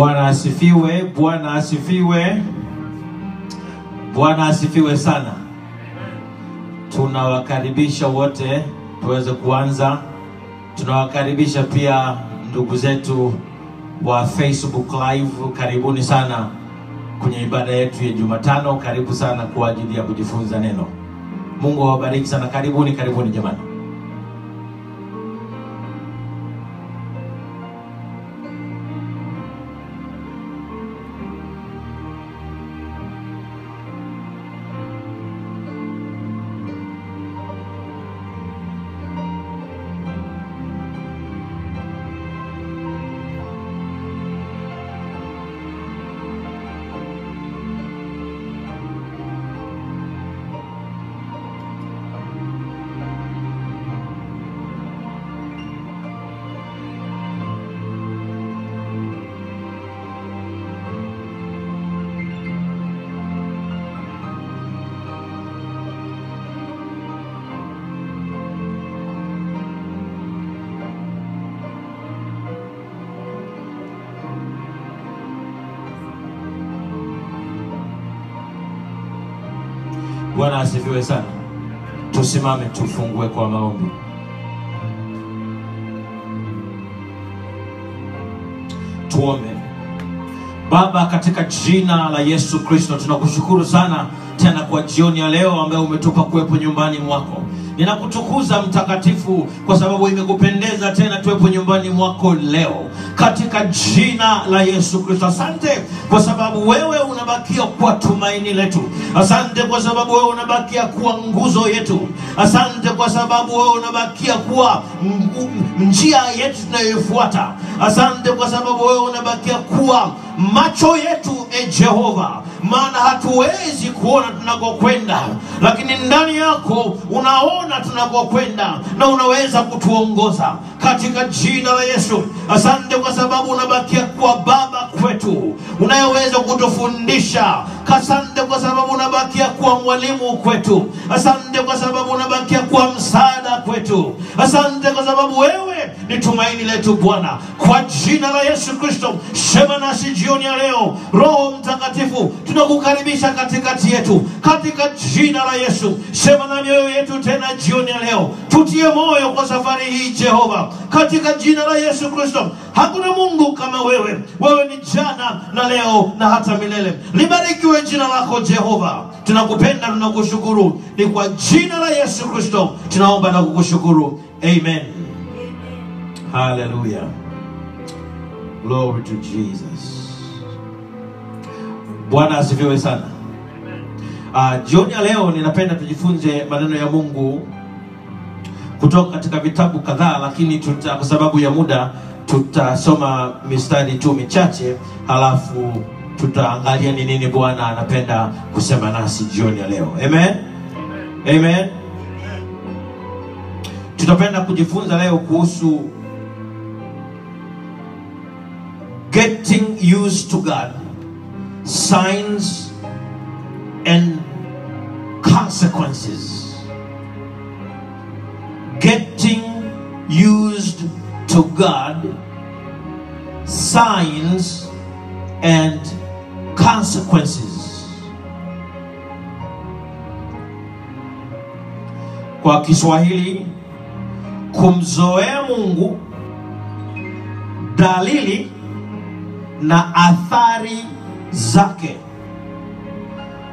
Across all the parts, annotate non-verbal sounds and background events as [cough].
Bwana asifiwe, Bwana asifiwe, Bwana asifiwe sana. Tunawakaribisha wote tuweze kuanza. Tunawakaribisha pia ndugu zetu wa Facebook Live, karibuni sana kwenye ibada yetu ya Jumatano. Karibu sana kwa ajili ya kujifunza neno. Mungu awabariki sana. Karibuni, karibuni jamani. Bwana asifiwe sana. Tusimame tufungue kwa maombi. Tuombe. Baba, katika jina la Yesu Kristo, tunakushukuru sana tena kwa jioni ya leo ambayo umetupa kuwepo nyumbani mwako. Ninakutukuza mtakatifu, kwa sababu imekupendeza tena tuwepo nyumbani mwako leo, katika jina la Yesu Kristo. Asante kwa sababu wewe unabakia kuwa tumaini letu. Asante kwa sababu wewe unabakia kuwa nguzo yetu. Asante kwa sababu wewe unabakia kuwa njia yetu tunayoifuata. Asante kwa sababu wewe unabakia kuwa macho yetu, e Jehova, maana hatuwezi kuona tunakokwenda, lakini ndani yako unaona tunakokwenda na unaweza kutuongoza katika jina la Yesu. Asante kwa sababu unabakia kuwa baba kwetu, unayeweza kutufundisha. Asante kwa sababu unabakia kuwa mwalimu kwetu. Asante kwa sababu unabakia kuwa msaada kwetu. Asante kwa sababu wewe ni tumaini letu Bwana, kwa jina la Yesu Kristo. Sema nasi jioni ya leo. Roho Mtakatifu, tunakukaribisha katikati yetu katika jina la Yesu. Sema na mioyo yetu tena jioni ya leo, tutie moyo kwa safari hii Jehova, katika jina la Yesu Kristo. Hakuna Mungu kama wewe, wewe ni jana na leo na hata milele. Libarikiwe jina lako Jehova, tunakupenda, tunakushukuru. Ni kwa jina la Yesu Kristo tunaomba na kukushukuru, amen. Hallelujah. Glory to Jesus. Bwana asifiwe sana. Uh, jioni ya leo ninapenda tujifunze maneno ya Mungu kutoka katika vitabu kadhaa, lakini tuta, kwa sababu ya muda tutasoma mistari tu michache, halafu tutaangalia ni nini Bwana anapenda kusema nasi jioni ya leo. Amen. Amen. Tutapenda kujifunza leo kuhusu getting used to God, signs and consequences. Getting used to God, signs and consequences. Kwa Kiswahili, kumzoea Mungu, dalili na athari zake.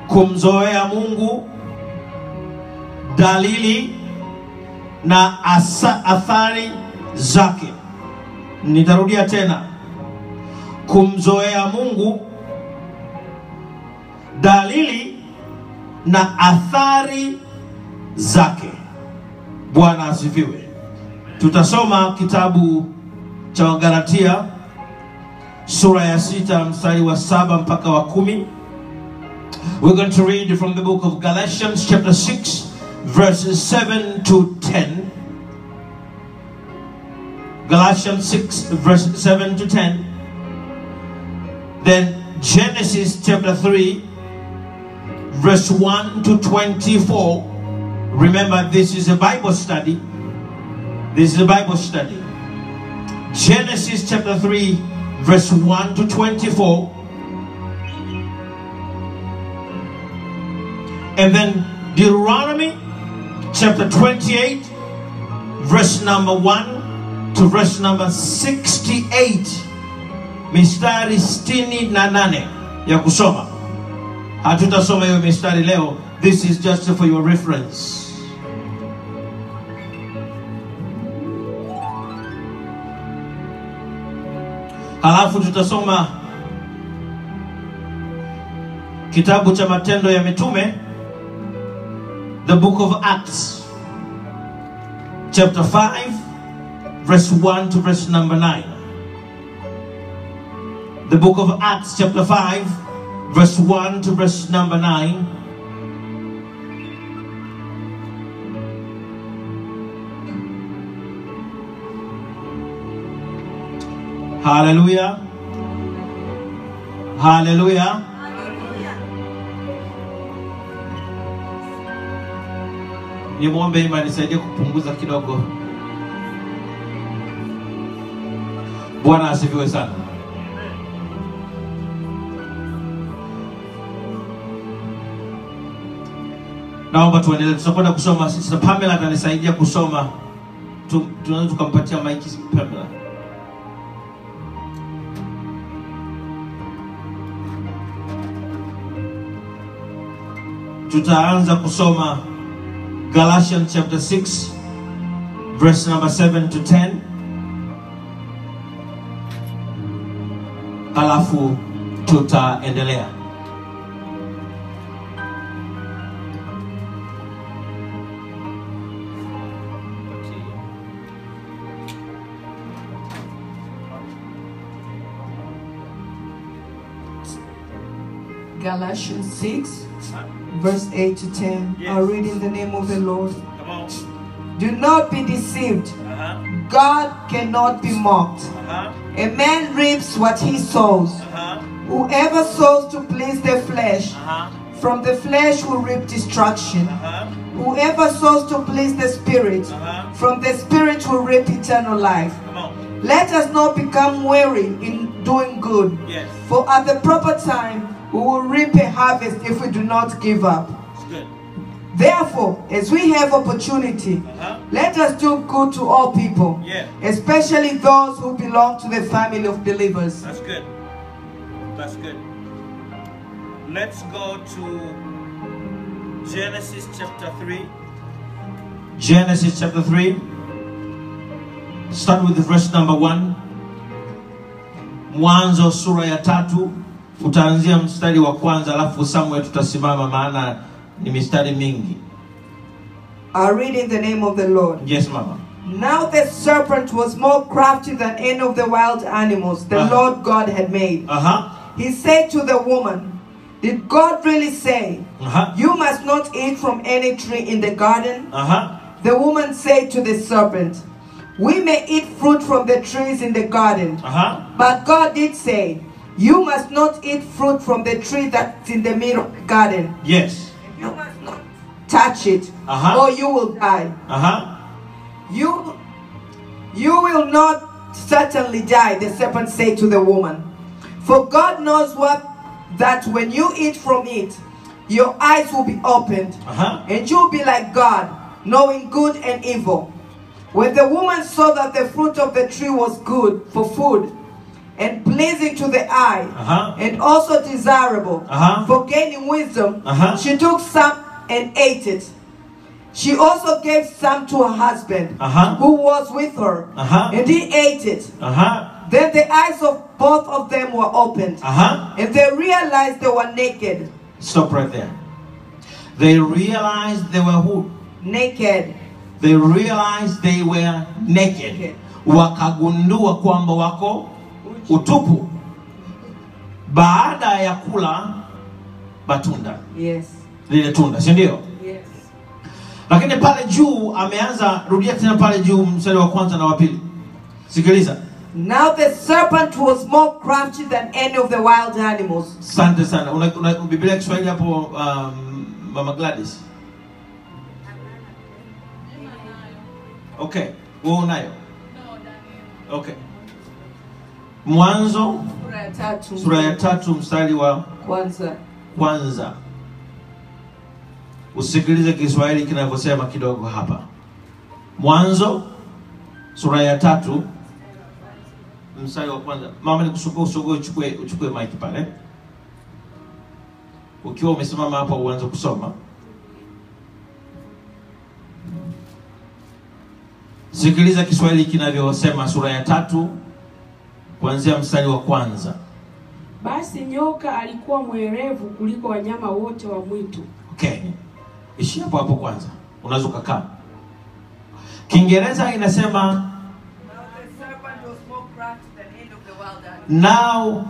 Kumzoea Mungu, dalili na asa, athari zake. Nitarudia tena, kumzoea Mungu, dalili na athari zake. Bwana asifiwe. Tutasoma kitabu cha Wagalatia sura ya sita mstari wa saba mpaka wa kumi. We're going to read from the book of Galatians chapter 6 verses 7 to 10. Galatians 6 verse 7 to 10. Then Genesis chapter 3 verse 1 to 24. Remember this is a Bible study. This is a Bible study. Genesis chapter 3 verse 1 to 24. And then Deuteronomy chapter 28, verse number 1 to verse number 68. Mistari sitini na nane ya kusoma. Hatutasoma hiyo mistari leo. This is just for your reference. Halafu tutasoma kitabu cha Matendo ya Mitume, the book of Acts, chapter 5, verse 1 to verse number 9. The book of Acts, chapter 5, verse 1 to verse number 9. Hallelujah. Hallelujah. Nimwombe Ima nisaidie kupunguza kidogo. Bwana asifiwe sana. Naomba tuendelee, tutakwenda kusoma. Sister Pamela atanisaidia kusoma. Tu- Tunaweza tukampatia maiki Pamela. Tutaanza kusoma Galatians chapter 6 verse number 7 to 10 halafu tutaendelea. Galatians 6, verse 8 to 10. Yes. I'll read in the name of the Lord. Come on. Do not be deceived. Uh-huh. God cannot be mocked. Uh-huh. A man reaps what he sows. Uh-huh. Whoever sows to please the flesh, Uh-huh. from the flesh will reap destruction. Uh-huh. Whoever sows to please the Spirit, Uh-huh. from the Spirit will reap eternal life. Come on. Let us not become weary in doing good, Yes. for at the proper time we will reap a harvest if we do not give up. Therefore, as we have opportunity, Uh-huh. let us do good to all people, Yeah. especially those who belong to the family of believers. That's good. That's good. Let's go to Genesis chapter 3. Genesis chapter 3. Start with the verse number 1. Mwanzo sura ya tatu. Utaanzia mstari wa kwanza alafu Samuel tutasimama maana ni mistari mingi. I read in the name of the Lord. Yes, mama. Now the serpent was more crafty than any of the wild animals the Uh-huh. Lord God had made. Aha. He said to the woman, Did God really say, Aha. You must not eat from any tree in the garden? Aha. The woman said to the serpent, We may eat fruit from the trees in the garden. Aha. But God did say, You must not eat fruit from the tree that's in the middle garden. Yes. You must not touch it, Uh-huh. or you will die. Aha. You, you will not certainly die, the serpent said to the woman. For God knows what that when you eat from it, your eyes will be opened, Aha. and you'll be like God, knowing good and evil. When the woman saw that the fruit of the tree was good for food, and pleasing to the eye, Uh-huh. and also desirable Uh-huh. for gaining wisdom, Uh-huh. she took some and ate it. She also gave some to her husband, Uh-huh. who was with her, Uh-huh. and he ate it. Aha. Then the eyes of both of them were opened, and they realized they were naked. Stop right there. They realized they were who? Naked. They realized they were naked. Wakagundua kwamba wako utupu baada ya kula matunda, Yes. lile tunda, si ndio? Yes. Lakini pale juu ameanza, rudia tena pale juu mstari wa kwanza na wa pili. Sikiliza. Now the serpent was more crafty than any of the wild animals. Asante sana. Una, una Biblia ya Kiswahili hapo um, Mama Gladys? Okay. Wewe unayo? Okay. Mwanzo sura ya tatu sura ya tatu mstari wa kwanza. kwanza. Usikilize Kiswahili kinavyosema kidogo hapa. Mwanzo sura ya tatu mstari wa kwanza. Mama, nikusukue usukue, uchukue uchukue mic pale. Ukiwa umesimama hapo uanze kusoma. Sikiliza Kiswahili kinavyosema sura ya tatu kuanzia mstari wa kwanza. Basi nyoka alikuwa mwerevu kuliko wanyama wote wa mwitu, Okay, ishi hapo hapo kwanza, unaweza ukakaa. Kiingereza inasema now.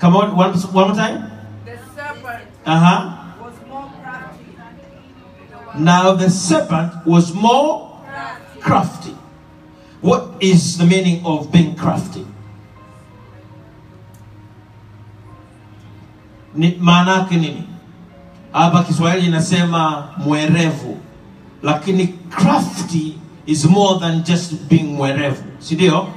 Come on, one, one more time. the Uh huh. Now the serpent was more crafty. What is the meaning of being crafty? Ni maana yake nini? Hapa Kiswahili inasema mwerevu, lakini crafty is more than just being mwerevu, si ndio?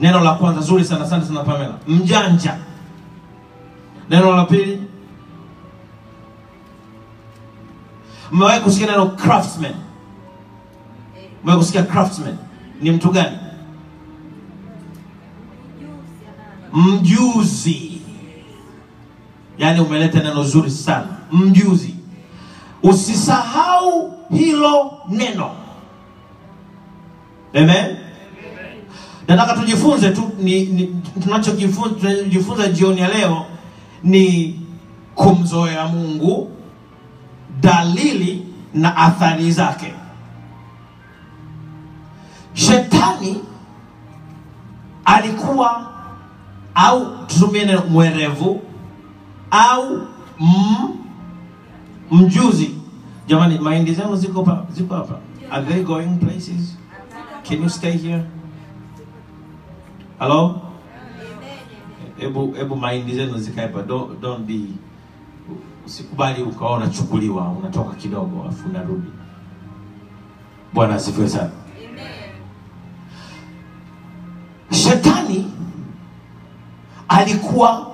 Neno la kwanza zuri sana, asante sana Pamela. Mjanja. Neno la pili, mmewahi kusikia neno craftsman? Kusikia craftsman? Ni mtu gani? Mjuzi. Yaani umeleta neno zuri sana, mjuzi. Usisahau hilo neno. Amen. Nataka tujifunze tu ni, ni tunachojifunza tunajifunza jioni ya leo ni kumzoea Mungu, dalili na athari zake. Shetani alikuwa au tutumie neno mwerevu au m, mjuzi. Jamani, mahindi zenu ziko hapa, ziko hapa. Are they going places? Can you stay here? Hello? Hebu hebu mahindi zenu zikae hapa. Don't, don't be usikubali ukawa unachukuliwa unatoka kidogo afu unarudi. Bwana asifiwe sana. Shetani alikuwa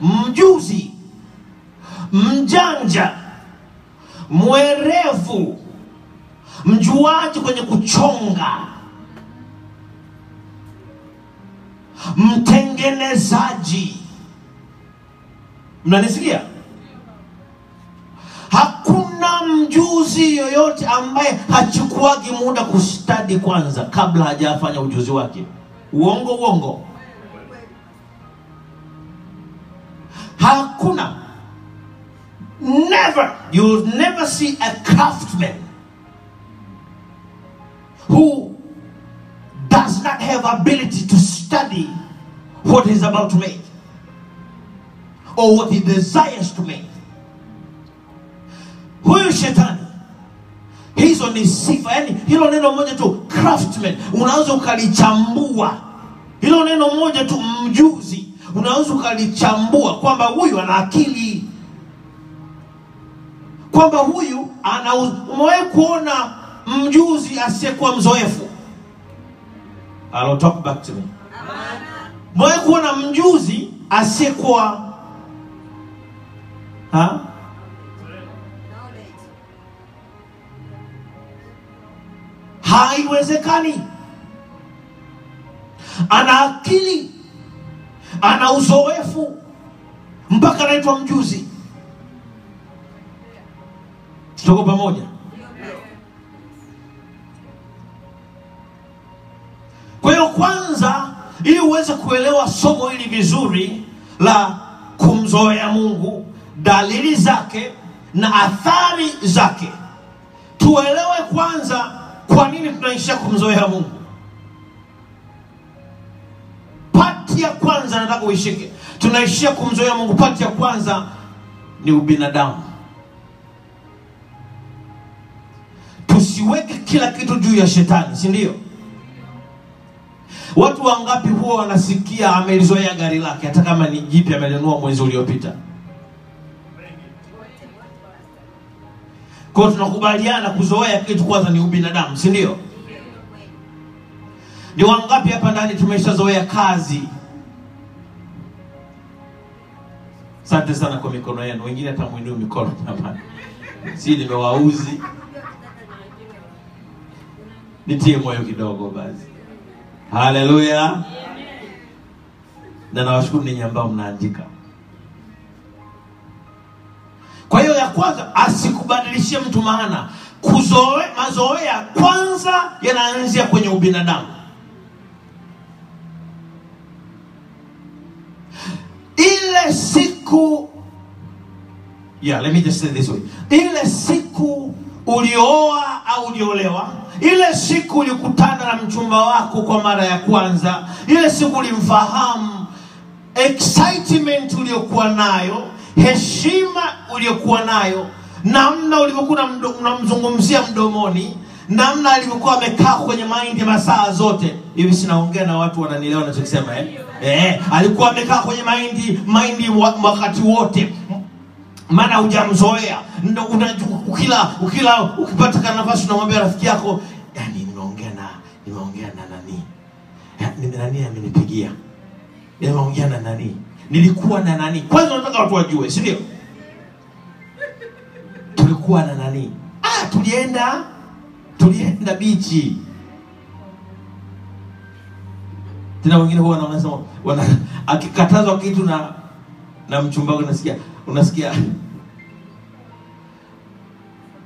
mjuzi, mjanja, mwerevu, mjuaji kwenye kuchonga, mtengenezaji. Mnanisikia? Hakuna mjuzi yoyote ambaye hachukuagi muda kustadi kwanza kabla hajafanya ujuzi wake. Uongo, uongo. Hakuna. Never. You'll never see a craftsman who does not have ability to study what he's about to make or what he desires to make. Huyu shetani hizo ni sifa, yani hilo neno moja tu craftsman, unaweza ukalichambua hilo neno moja tu mjuzi, unaweza ukalichambua kwamba huyu ana akili, kwamba huyu ana. Umewahi kuona mjuzi asiyekuwa mzoefu? Hello, talk back to me. Umewahi kuona mjuzi asiyekuwa ha? Haiwezekani. Ana akili, ana uzoefu, mpaka anaitwa mjuzi. Tuko pamoja? Kwa hiyo kwanza, ili uweze kuelewa somo hili vizuri la kumzoea Mungu, dalili zake na athari zake, tuelewe kwanza kwa nini tunaishia kumzoea Mungu. Pati ya kwanza nataka uishike, tunaishia kumzoea Mungu. Pati ya kwanza ni ubinadamu. Tusiweke kila kitu juu ya shetani, si ndio? Watu wangapi huwa wanasikia amelizoea gari lake, hata kama ni jipya, amelinunua mwezi uliopita. Kwa tunakubaliana kuzoea kitu kwanza ni ubinadamu, si ndio? Ni wangapi hapa ndani tumeshazoea kazi? Asante sana kwa mikono yenu, wengine hata mikono jamani, si nimewauzi. Nitie moyo kidogo basi. Haleluya! Na nawashukuru ninyi ambao mnaandika. Kwa hiyo ya kwanza, asikubadilishie mtu maana. Kuzoe, mazoea kwanza yanaanzia kwenye ubinadamu. Ile siku yeah, let me just say this way. Ile siku ulioa au uliolewa, ile siku ulikutana na mchumba wako kwa mara ya kwanza, ile siku ulimfahamu, excitement uliyokuwa nayo, heshima uliyokuwa nayo, namna ulivyokuwa unamzungumzia mdomoni, namna alivyokuwa amekaa kwenye maindi masaa zote. Hivi. Sinaongea na watu wananielewa nachokisema eh? Eh, alikuwa amekaa kwenye maindi maindi wakati wote. Maana hujamzoea. Ukila ukila ukipata nafasi unamwambia rafiki yako yani nimeongea na nimeongea na nani? Nani amenipigia? Nimeongea na nani nilikuwa na nani? Kwanza nataka watu wajue si ndio? Tulikuwa na nani? Ah tulienda tulienda bichi tena wengine huwa wanasema wana akikatazwa kitu na na mchumba wako unasikia unasikia.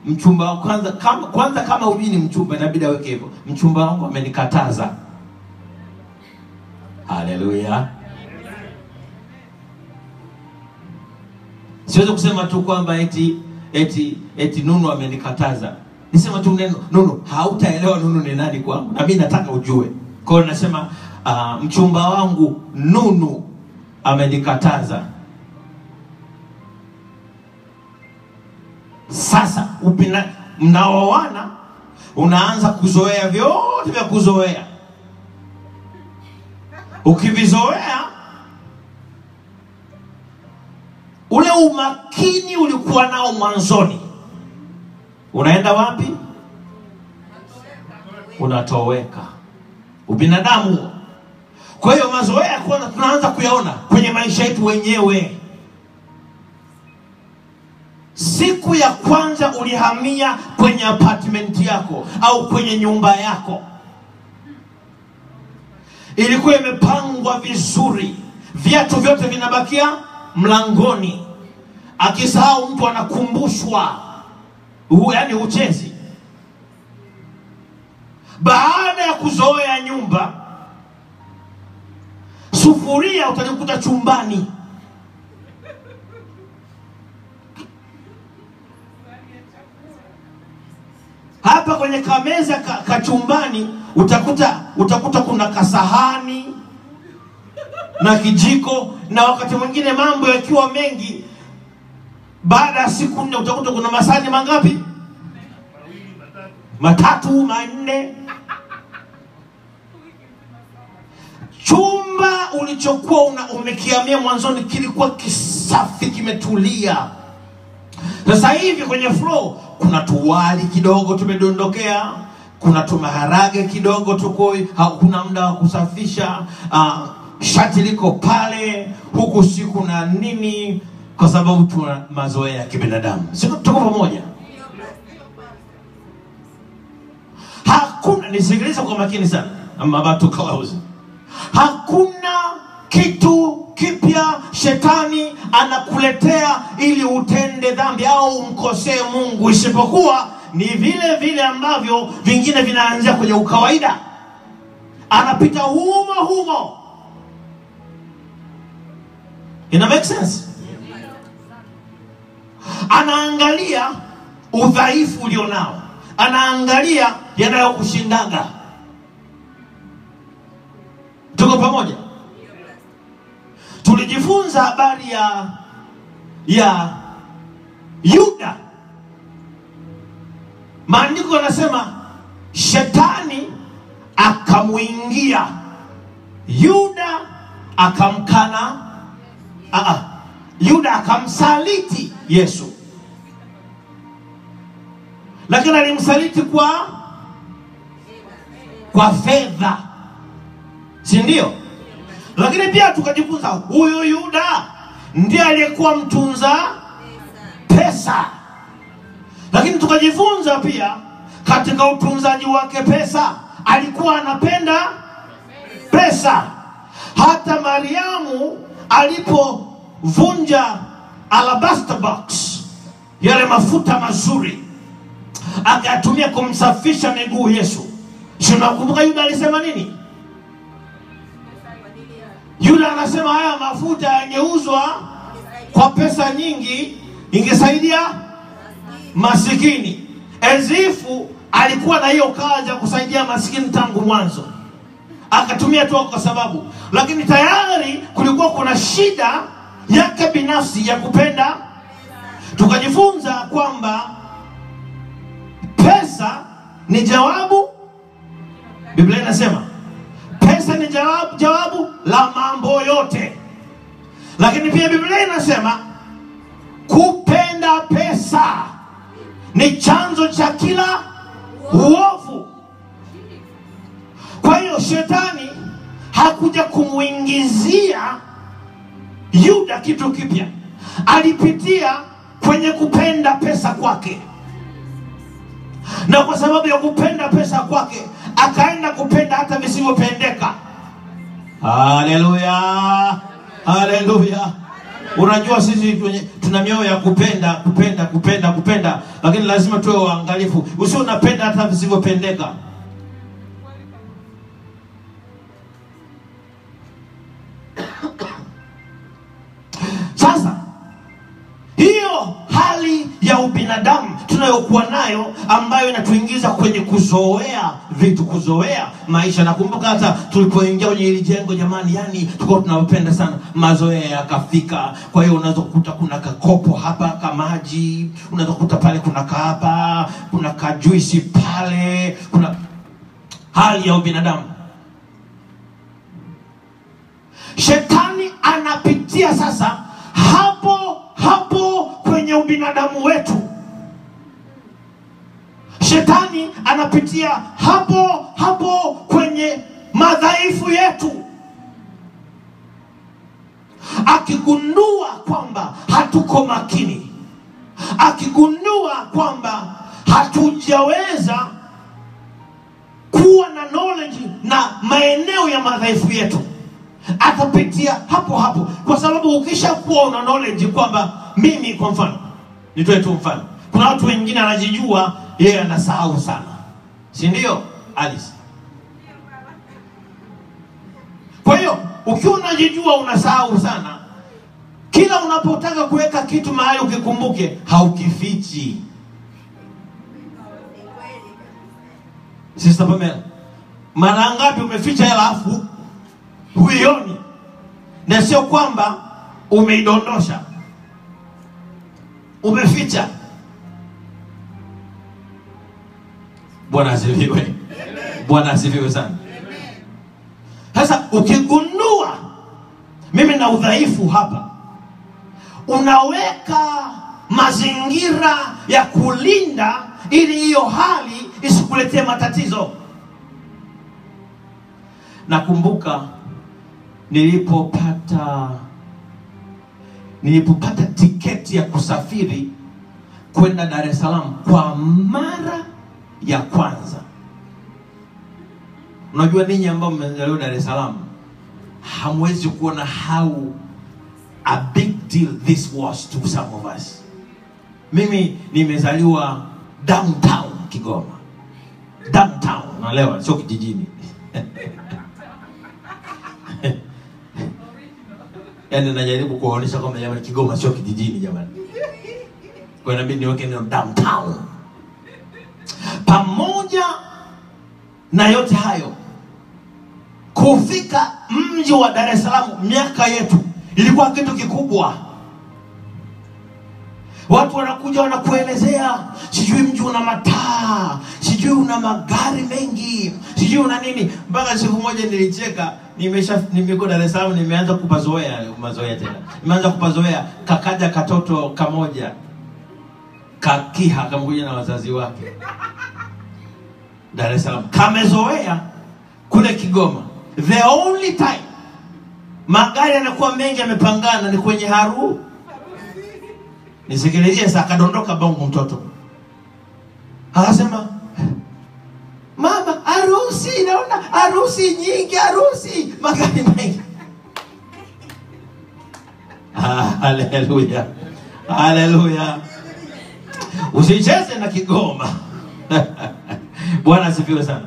Mchumba wako kwanza kama kwanza kama hujui ni mchumba inabidi aweke hivyo. Mchumba wangu amenikataza. Haleluya siwezi kusema tu kwamba eti eti eti nunu amenikataza. Nisema tu neno nunu hautaelewa nunu ni nani kwangu na mimi nataka ujue. Kwa hiyo nasema uh, mchumba wangu nunu amenikataza. Sasa upina mnaoana unaanza kuzoea vyote vya kuzoea. Ukivizoea ule umakini ulikuwa nao mwanzoni. Unaenda wapi? Unatoweka. Ubinadamu. Kwa hiyo mazoea kwanza tunaanza kuyaona kwenye maisha yetu wenyewe. Siku ya kwanza ulihamia kwenye apartment yako au kwenye nyumba yako. Ilikuwa imepangwa vizuri. Viatu vyote vinabakia mlangoni. Akisahau mtu anakumbushwa. Huu, yaani uchezi baada ya kuzoea nyumba sufuria utajikuta chumbani. Hapa kwenye kameza ka, kachumbani utakuta utakuta kuna kasahani na kijiko na wakati mwingine mambo yakiwa mengi baada ya siku nne utakuta kuna masani mangapi? Matatu manne. Chumba ulichokuwa una- umekiamia mwanzoni kilikuwa kisafi kimetulia. Sasa hivi kwenye flo kuna tuwali kidogo tumedondokea kuna tumaharage kidogo tuko hakuna muda wa kusafisha uh, shati liko pale huku siku na nini kwa sababu tuna mazoea ya kibinadamu. Si tuko pamoja. Hakuna nisikilize kwa makini sana. I'm about to close hakuna kitu kipya shetani anakuletea ili utende dhambi au umkosee mungu. Isipokuwa ni vile vile ambavyo vingine vinaanzia kwenye ukawaida. Anapita humo humo ina make sense? Anaangalia udhaifu ulionao. Anaangalia yanayokushindaga. Tuko pamoja? Tulijifunza habari ya ya yuda. Maandiko yanasema shetani akamwingia. Yuda akamkana Aa, yuda akamsaliti yesu. Lakini alimsaliti kwa? Kwa fedha. Si ndio? Lakini pia tukajifunza huyu Yuda ndiye aliyekuwa mtunza pesa, lakini tukajifunza pia katika utunzaji wake pesa alikuwa anapenda pesa. Hata Mariamu alipovunja alabaster box, yale mafuta mazuri, akayatumia kumsafisha miguu Yesu. Si Yuda alisema nini? Yuda anasema haya mafuta yangeuzwa kwa pesa nyingi, ingesaidia masikini. Ezifu alikuwa na hiyo kazi ya kusaidia masikini tangu mwanzo, akatumia tu kwa sababu, lakini tayari kulikuwa kuna shida yake binafsi ya kupenda. Tukajifunza kwamba pesa ni jawabu, Biblia inasema pesa ni jawabu, jawabu la mambo yote, lakini pia Biblia inasema kupenda pesa ni chanzo cha kila uovu. Kwa hiyo shetani hakuja kumwingizia Yuda kitu kipya, alipitia kwenye kupenda pesa kwake, na kwa sababu ya kupenda pesa kwake akaenda kupenda hata visivyopendeka. Haleluya, haleluya. Unajua sisi tuna mioyo ya kupenda kupenda kupenda kupenda, lakini lazima tuwe waangalifu, usio unapenda hata visivyopendeka. Tunayokuwa nayo ambayo inatuingiza kwenye kuzoea vitu, kuzoea maisha. Nakumbuka hata tulipoingia kwenye hili jengo, jamani, yani tulikuwa tunapenda sana, mazoea yakafika. Kwa hiyo unaweza kukuta kuna kakopo hapa ka maji, unaweza kukuta pale kuna kahapa, kuna kajuisi pale, kuna hali ya ubinadamu. Shetani anapitia sasa hapo hapo kwenye ubinadamu wetu. Shetani anapitia hapo hapo kwenye madhaifu yetu, akigundua kwamba hatuko makini, akigundua kwamba hatujaweza kuwa na knowledge na maeneo ya madhaifu yetu atapitia hapo hapo, kwa sababu ukishakuwa una knowledge kwamba mimi, kwa mfano, nitoe tu mfano, kuna watu wengine anajijua yeye anasahau sana, si ndio Alice? Kwa hiyo ukiwa unajijua unasahau sana, kila unapotaka kuweka kitu mahali ukikumbuke, haukifichi. Sister Pamela, mara ngapi umeficha hela afu huioni, na sio kwamba umeidondosha, umeficha. Bwana asifiwe, Bwana asifiwe sana. Sasa ukigundua mimi na udhaifu hapa, unaweka mazingira ya kulinda ili hiyo hali isikuletee matatizo. Nakumbuka nilipopata nilipopata tiketi ya kusafiri kwenda Dar es Salaam kwa mara ya kwanza. Unajua, ninyi ambao mmezaliwa Dar es Salaam hamwezi kuona how a big deal this was to some of us. Mimi nimezaliwa downtown Kigoma, downtown, unaelewa, sio kijijini [laughs] yaani najaribu kuwaonyesha kwamba jamani, Kigoma sio kijijini jamani, kwa inabidi niweke neno downtown. Pamoja na yote hayo, kufika mji wa Dar es Salaam miaka yetu ilikuwa kitu kikubwa. Watu wanakuja wanakuelezea, sijui mji una mataa, sijui una magari mengi, sijui una nini. Mpaka siku moja nilicheka, nimesha nimeko Dar es Salaam, nimeanza kupazoea mazoea tena, nimeanza kupazoea. Kakaja katoto kamoja kakiha, kamkuja na wazazi wake Dar es Salaam, kamezoea kule Kigoma. The only time magari yanakuwa mengi yamepangana ni kwenye haru. Nisikilizie sasa akadondoka bongo mtoto. Akasema mama harusi naona harusi nyingi harusi magari mengi. Ah, haleluya haleluya usicheze na kigoma [laughs] bwana asifiwe sana.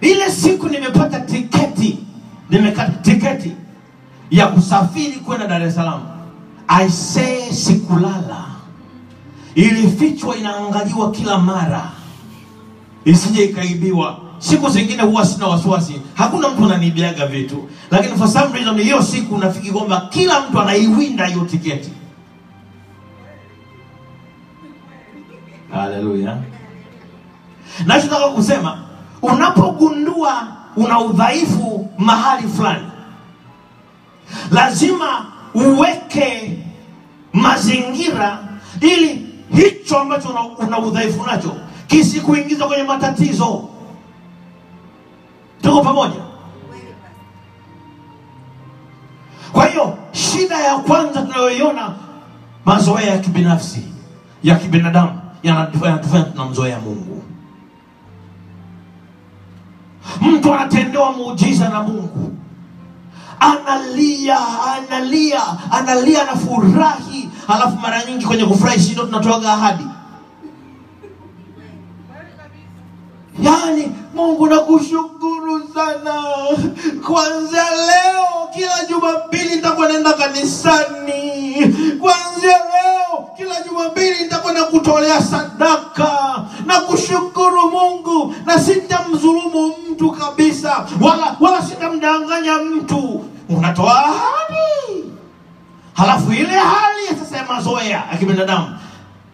Ile siku nimepata tiketi nimekata tiketi ya kusafiri kwenda dar es salaam. Aisee sikulala. Ilifichwa inaangaliwa kila mara. Isije ikaibiwa. Siku zingine huwa sina wasiwasi. Hakuna mtu ananibiaga vitu. Lakini for some reason hiyo siku nafikiri kwamba kila mtu anaiwinda hiyo tiketi. Haleluya nachotaka kusema unapogundua una udhaifu mahali fulani lazima uweke mazingira ili hicho ambacho una, una udhaifu nacho kisikuingiza kwenye matatizo. Tuko pamoja? Kwa hiyo shida ya kwanza tunayoiona mazoea ya kibinafsi ya kibinadamu yanatufanya tunamzoea mungu mtu anatendewa muujiza na mungu. Analia analia analia na furahi. Alafu mara nyingi kwenye kufurahi sindo tunatoaga ahadi. Yani, mungu nakushukuru sana. Kwanzia leo kila jumapili nitakuwa naenda kanisani. Kwanzia leo kila jumapili nitakuwa na kutolea sadaka na kushukuru mungu na sitamdhulumu mtu kabisa wala wala sitamdanganya mtu. Unatoa ahadi. Halafu ile hali ya sasa ya mazoea ya kibinadamu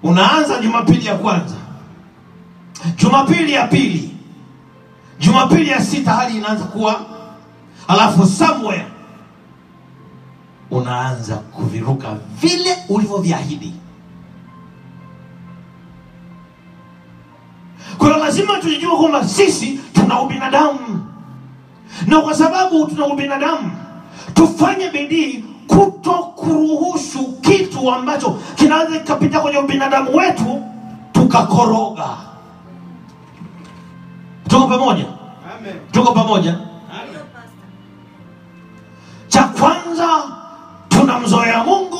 unaanza jumapili ya kwanza jumapili ya pili jumapili ya sita hali inaanza kuwa. Halafu somewhere unaanza kuviruka vile ulivyoviahidi kwa lazima tujijua kwamba sisi tuna ubinadamu. Na kwa sababu tuna ubinadamu tufanye bidii kuto kuruhusu kitu ambacho kinaweza kikapita kwenye ubinadamu wetu tukakoroga. Tuko pamoja? Amen. tuko pamoja? Amen. cha kwanza tunamzoea mungu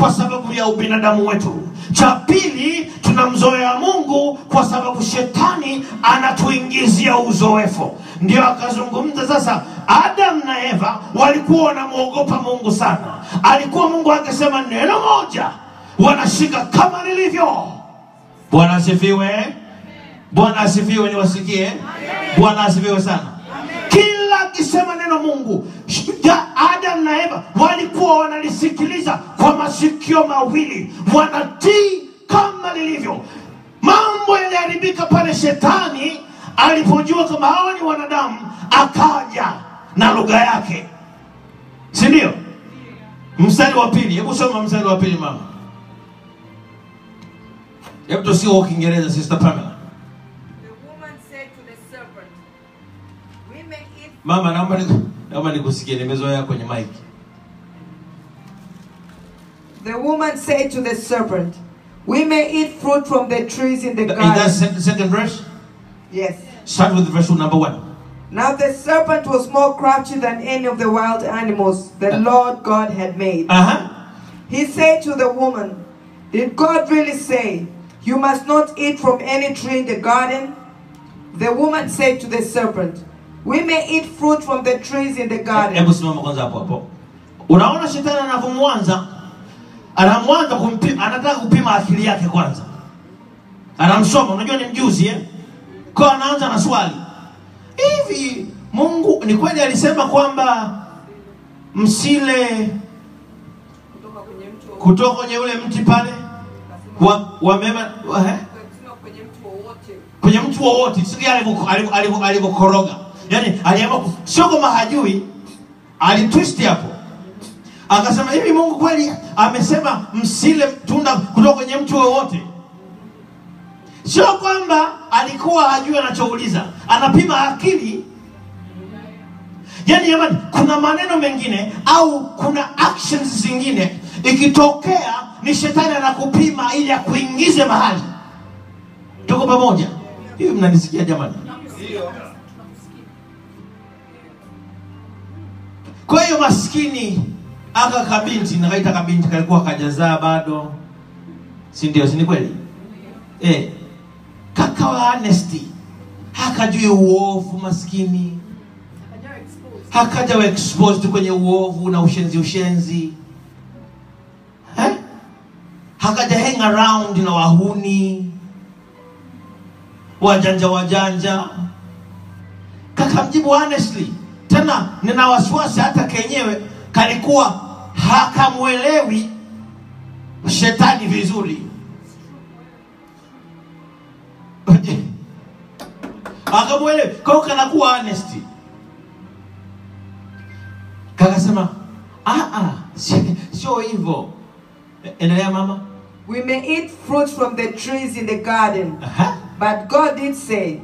kwa sababu ya ubinadamu wetu. Cha pili tunamzoea mungu kwa sababu shetani anatuingizia uzoefu. Ndio akazungumza sasa adam na eva walikuwa wanamwogopa mungu sana. Alikuwa mungu akisema neno moja wanashika kama lilivyo. Bwana asifiwe. Bwana asifiwe niwasikie. Bwana asifiwe sana akisema neno mungu adam na eva walikuwa wanalisikiliza kwa masikio mawili wanatii kama lilivyo. Mambo yaliharibika pale shetani alipojua kama hawa ni wanadamu akaja na lugha yake. Si ndio? Mstari wa pili hebu soma mstari wa pili mama. Hebu tusio kiingereza sister pamela mama naomba naomba nikusikie nimezoea kwenye mike The woman said to the serpent, We may eat fruit from the trees in the garden." in that second, second verse Yes. start with verse number one Now the serpent was more crafty than any of the wild animals the Lord God had made. uh-huh. He said to the woman, Did God really say, You must not eat from any tree in the garden? The woman said to the serpent, We may eat fruit from the trees in the garden. hebu simama kwanza hapo hapo. Unaona shetani anavyomwanza anamwanza kumpima anataka kupima akili yake kwanza. Anamsoma unajua ni mjuzi eh? kwa anaanza na swali. Hivi mungu ni kweli alisema kwamba msile kutoka kwenye ule mti pale wa, wa mema wa, eh? kwenye mtu wowote. Alivyo- alivyokoroga yaani aliamua sio kama hajui alitwist hapo. Akasema hivi mungu kweli amesema msile tunda kutoka kwenye mtu wowote? Sio kwamba alikuwa hajui anachouliza anapima akili. Yaani jamani kuna maneno mengine au kuna actions zingine. Ikitokea ni shetani anakupima ili akuingize mahali. Tuko pamoja. Hivi mnanisikia jamani kwa hiyo maskini aka kabinti nakaita kabinti kalikuwa kajazaa bado. Si ndio si ni kweli? Eh, Kaka wa honesty hakajui uovu maskini. Hakajawa exposed kwenye uovu na ushenzi ushenzi. Eh? hakaja hang around na wahuni. Wajanja wajanja. Kaka mjibu honestly tena nina wasiwasi hata kenyewe kalikuwa hakamwelewi shetani vizuri [laughs] akamwelewi kwao kanakuwa honest. kakasema "Ah, ah, sio hivyo endelea mama We may eat fruit from the trees in the garden, Aha. but God did say,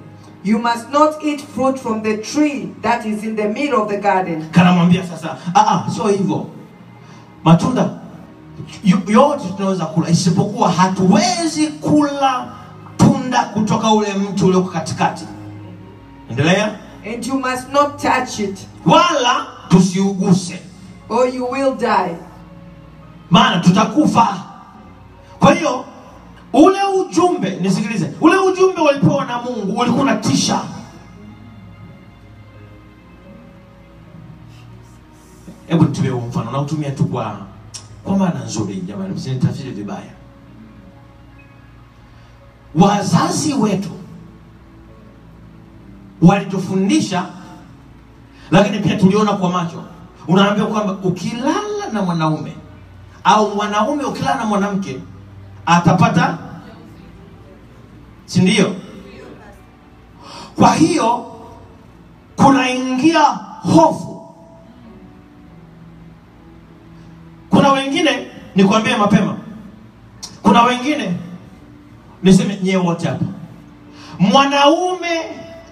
You must not eat fruit from the tree that is in the middle of the garden. kanamwambia sasa "Ah, ah, sio hivyo. Matunda yote tunaweza kula isipokuwa hatuwezi kula tunda kutoka ule mti ulioko katikati. Endelea. And you must not touch it, wala tusiuguse. Or you will die. maana tutakufa. Kwa hiyo ule ujumbe nisikilize. Ule ujumbe walipewa na mungu ulikuwa unatisha. Hebu nitumie huu mfano nautumia tu kwa kwa maana nzuri jamani msinitafsiri vibaya. Wazazi wetu walitufundisha lakini pia tuliona kwa macho. Unaambia kwamba ukilala na mwanaume au mwanaume ukilala na mwanamke atapata? Si ndio? Kwa hiyo kunaingia hofu. Kuna wengine nikwambie mapema. Kuna wengine niseme nyewe wote hapa. Mwanaume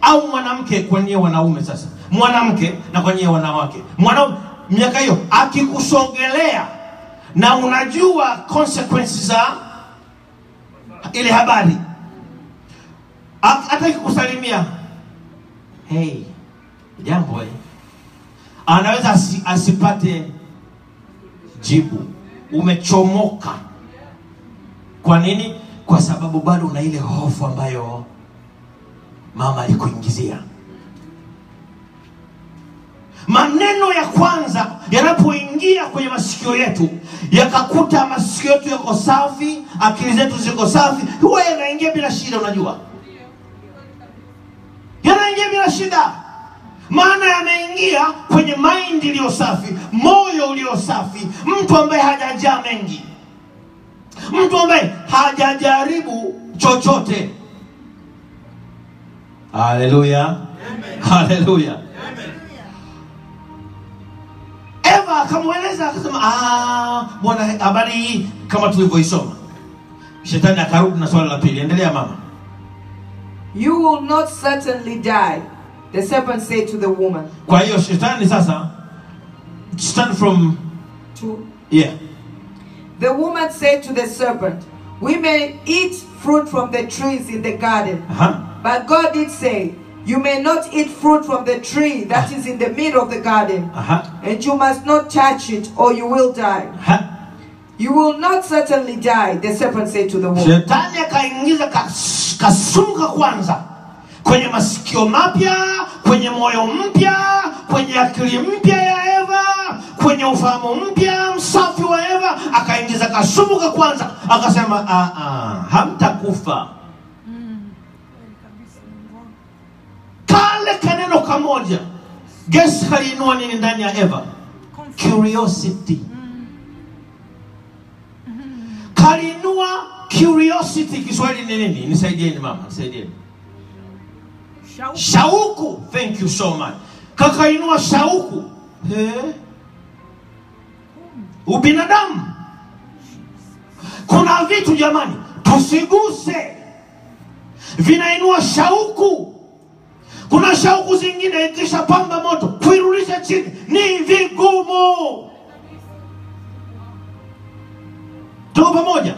au mwanamke kwa nyie wanaume sasa. Mwanamke na kwa nyie wanawake. Mwanaume miaka hiyo akikusogelea na unajua consequences za ile habari. Hataki kusalimia. hey jambo eh. anaweza asi, asipate jibu. Umechomoka. Kwa nini? Kwa sababu bado una ile hofu ambayo mama alikuingizia maneno ya kwanza yanapoingia kwenye masikio yetu yakakuta masikio yetu yako safi akili zetu ziko safi huwa yanaingia bila shida unajua. Yanaingia bila shida. Maana yanaingia kwenye maindi iliyo safi moyo ulio safi. Mtu ambaye hajajaa mengi. Mtu ambaye hajajaribu chochote. Haleluya. Haleluya akamweleza akasema "Ah, bwana habari hii kama tulivyoisoma shetani akarudi na swala la pili endelea mama You will not certainly die, the serpent said to the woman. kwa hiyo shetani sasa stand from To yeah The woman said to the serpent, We may eat fruit from the trees in the garden. Aha. But God did say, You may not eat fruit from the tree that is in the middle of the garden, Aha. and you must not touch it, or you will die. Aha. You will not certainly die, the serpent said to the woman. shetani akaingiza kas- kwanza kwenye masikio mapya kwenye moyo mpya kwenye akili mpya ya eva kwenye ufahamu mpya msafi wa eva akaingiza kasumuka kwanza akasema "Ah, ah, hamtakufa kale kaneno kamoja. Guess kaliinua nini ndani ya eva? Curiosity. Kalinua curiosity. Kiswahili ni nini? Nisaidieni mama nisaidieni. Shauku. Thank you so much. Kakainua shauku. Eh? ubinadamu. Kuna vitu jamani tusiguse. Vinainua shauku kuna shauku zingine ikishapamba moto kuirudisha chini. Ni vigumu. Tuko pamoja?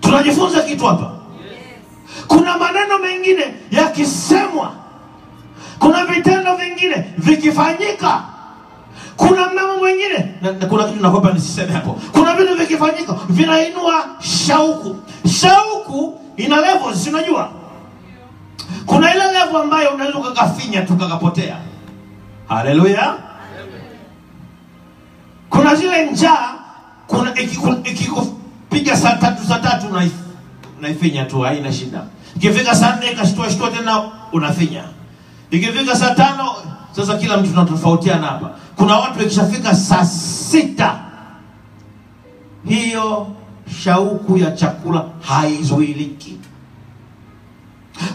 Tunajifunza kitu hapa. Kuna maneno mengine yakisemwa. Kuna vitendo vingine vikifanyika. Kuna mambo mengine na, na kuna kitu nakopa nisiseme hapo. Kuna vitu vikifanyika vinainua shauku. Shauku ina levels unajua kuna ile level ambayo unaweza ukakafinya tu kakapotea haleluya. Kuna zile njaa kuna ikikupiga saa tatu saa tatu unaif- unaifinya tu haina shida. Ikifika saa nne ikashtua shtua tena unafinya. Ikifika saa tano sasa kila mtu tunatofautiana hapa. Kuna watu ikishafika saa sita hiyo shauku ya chakula haizuiliki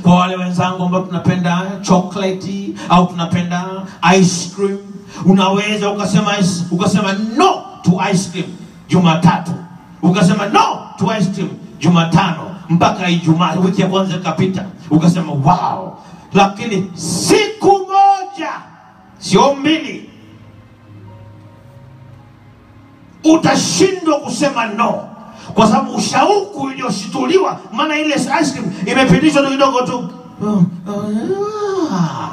kwa wale wenzangu ambao tunapenda chocolate au tunapenda ice cream unaweza ukasema ukasema no to ice cream jumatatu. Ukasema no to ice cream jumatano mpaka ijumaa wiki ya kwanza ikapita. Ukasema wow. Lakini siku moja sio mbili utashindwa kusema no kwa sababu ushauku ulioshituliwa, maana ile ice cream imepitishwa tu kidogo tu. Ah.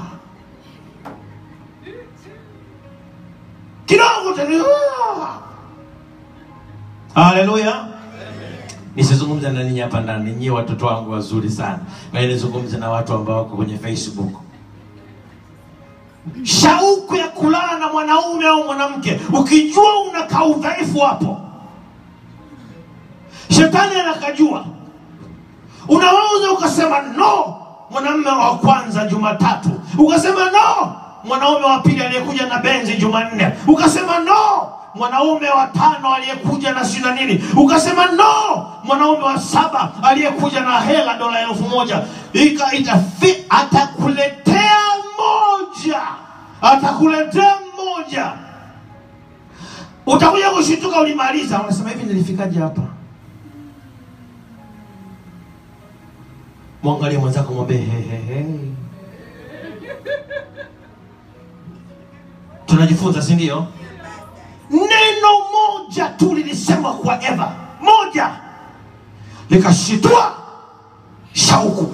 kidogo tu. Haleluya Nisizungumza na ninyi hapa ndani nyie watoto wangu wazuri sana. Bali nizungumze na watu ambao wako kwenye facebook. Shauku ya kulala na mwanaume au mwanamke ukijua una kaudhaifu hapo shetani anakajua. Unaweza ukasema no mwanamume wa kwanza jumatatu. Ukasema no mwanaume wa pili aliyekuja na benzi jumanne. Ukasema no mwanaume wa tano aliyekuja na sina nini. Ukasema no mwanaume wa saba aliyekuja na hela dola elfu moja. Ika- itafi atakuletea moja. Atakuletea moja, utakuja kushituka ulimaliza. Unasema hivi nilifikaje hapa mwangalie mwenzako mwambie hehehe tunajifunza si ndio? Neno moja tu lilisema kwa eva moja. Likashitua shauku.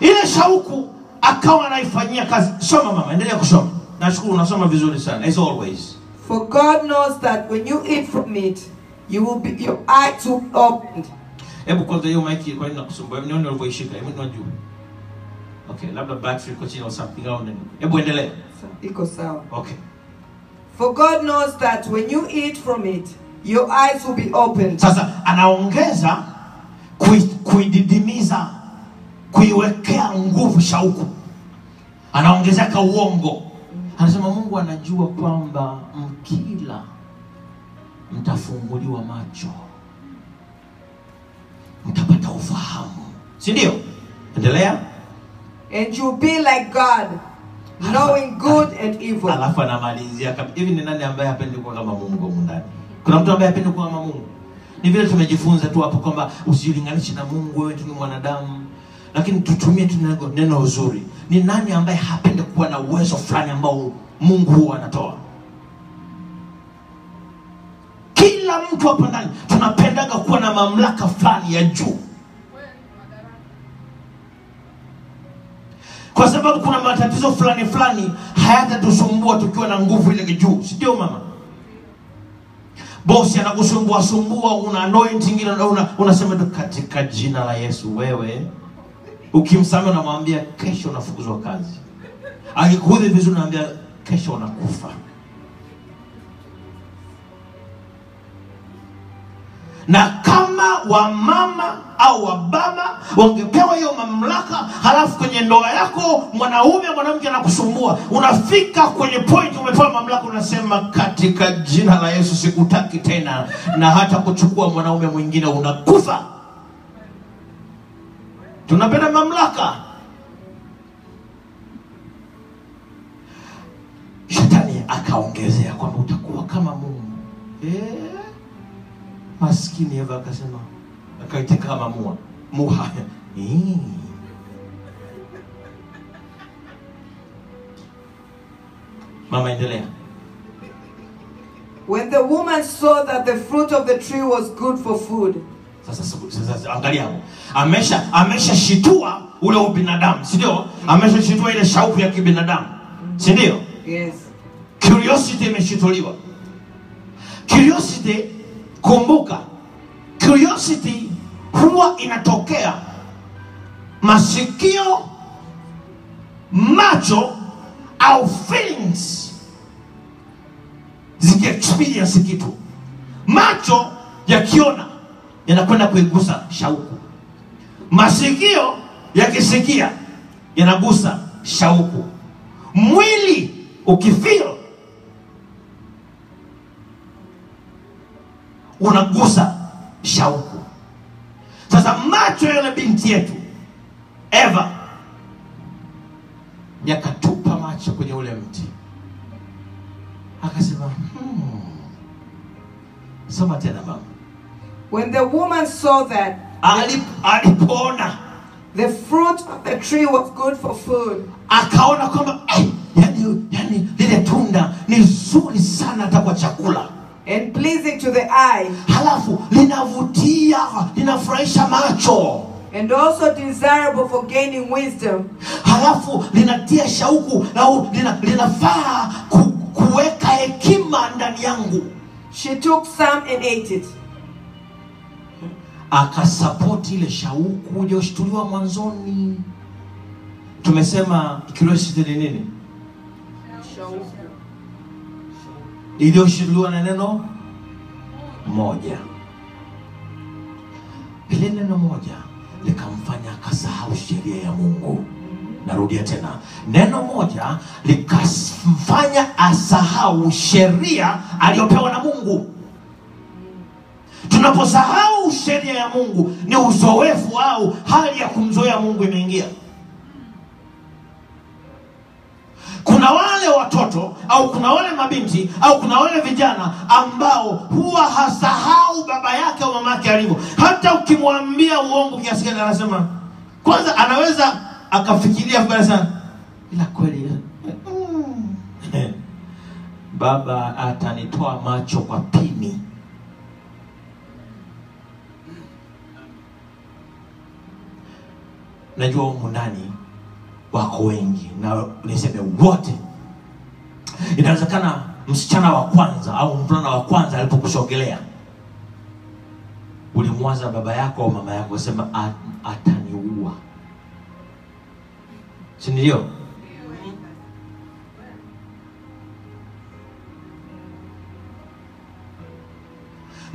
Ile shauku akawa anaifanyia kazi. Soma mama endelea kusoma. Nashukuru unasoma vizuri sana as always. For God knows that when you eat from it, you will be your eyes will open. hebu kwanza hiyo mic kwa nini nakusumbua hebu nione ulivyoishika hebu nione juu okay labda battery iko chini or something au nini hebu endelea iko sawa. okay For God knows that when you eat from it, your eyes will be opened. sasa anaongeza kui- kuididimiza kuiwekea nguvu shauku anaongezeka uongo anasema mungu anajua kwamba mkila mtafunguliwa macho. Mtapata ufahamu. Si ndio? Endelea. And you be like God, knowing good and evil. alafu anamalizia hivi ni nani ambaye hapendi kuwa kama mungu mundani ndani? Kuna mtu ambaye hapendi kuwa kama mungu? Ni vile tumejifunza tu hapo kwamba usijilinganishe na mungu wewe tu ni mwanadamu. Lakini tutumie tu neno uzuri. Ni nani ambaye hapendi kuwa na uwezo fulani ambao mungu huwa anatoa kila mtu hapa ndani tunapendaga kuwa na mamlaka fulani ya juu. Kwa sababu kuna matatizo fulani fulani hayatatusumbua tukiwa na nguvu ile juu. Si ndio mama? Bosi anakusumbua sumbua una anointing ile una, unasema katika jina la yesu wewe ukimsamea unamwambia kesho unafukuzwa kazi akikuudhi vizuri unaambia kesho unakufa na kama wamama au wababa wangepewa hiyo mamlaka halafu kwenye ndoa yako mwanaume mwanamke anakusumbua unafika kwenye point umepewa mamlaka unasema katika jina la yesu sikutaki tena na hata kuchukua mwanaume mwingine unakufa. Tunapenda mamlaka. Shetani akaongezea kwamba utakuwa kama mungu. Eh? Maskini eva akasema akaitika kama mua muha Mm. Mama, endelea. When the woman saw that the fruit of the tree was good for food, Sasa, sasa, sasa angalia hapo, amesha ameshashitua ule ubinadamu, si ndio? Ameshashitua ile shauku ya kibinadamu, si ndio? yes, Curiosity imeshituliwa. Curiosity, kumbuka, curiosity huwa inatokea. Masikio, macho au feelings zikiexperience kitu. Macho yakiona yanakwenda kuigusa shauku, masikio yakisikia yanagusa shauku, mwili ukifeel unagusa shauku. Sasa macho ya binti yetu Eva yakatupa macho kwenye ule mti, akasema hmm. Soma tena mama. when the woman saw that Alip, alipoona the fruit of the tree was good for food, akaona kwamba eh, yani, yani lile tunda ni zuri sana hata kwa chakula, and pleasing to the eye, halafu linavutia, linafurahisha macho and also desirable for gaining wisdom, halafu linatia shauku na lina, linafaa ku, kuweka hekima ndani yangu. she took some and ate it. Akasapoti ile shauku iliyoshtuliwa mwanzoni. Tumesema curiosity ni nini? Iliyoshtuliwa na neno moja. Ile neno moja likamfanya akasahau sheria ya Mungu. Narudia tena, neno moja likamfanya asahau sheria aliyopewa na Mungu. Tunaposahau sheria ya Mungu, ni uzoefu au hali ya kumzoea Mungu imeingia. Kuna wale watoto au kuna wale mabinti au kuna wale vijana ambao huwa hasahau baba yake au mama yake alivyo. Hata ukimwambia uongo kiasi gani, anasema kwanza, anaweza akafikiria vibaya sana, ila kweli mm, baba atanitoa macho kwa pini. Najua humu ndani wako wengi na niseme wote. Inawezekana msichana wa kwanza au mvulana wa kwanza alipokushogelea ulimwaza baba yako au mama yako, sema "A- ataniua, si ndio?